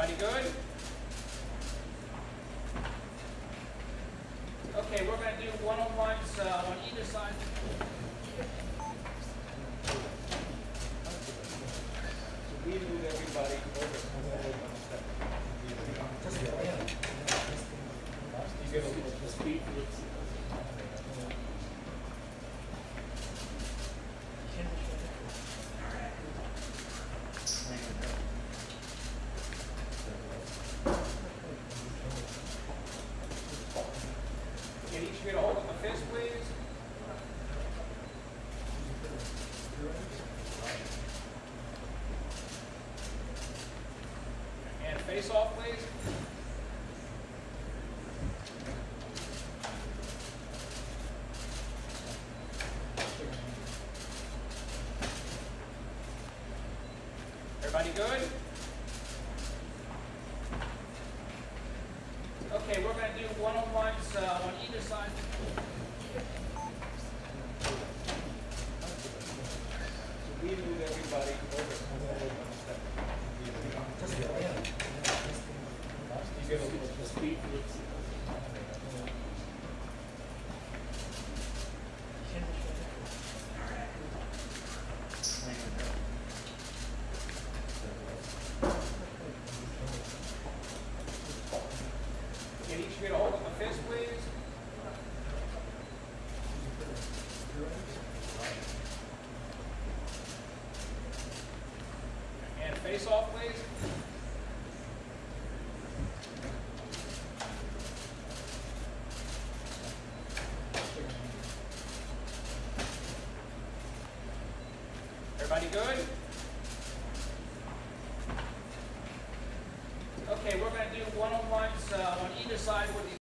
good? Okay, we're gonna do one-on-ones, uh, on either side. We move everybody over. You get please? And face off, please. Everybody good? Okay, we're gonna do one-on-ones, uh, on either side. We move everybody over. You get a speed. Can each get a hold of a fist, please? And face off, please. Everybody good? Okay, we're gonna do one-on-ones, uh, on either side with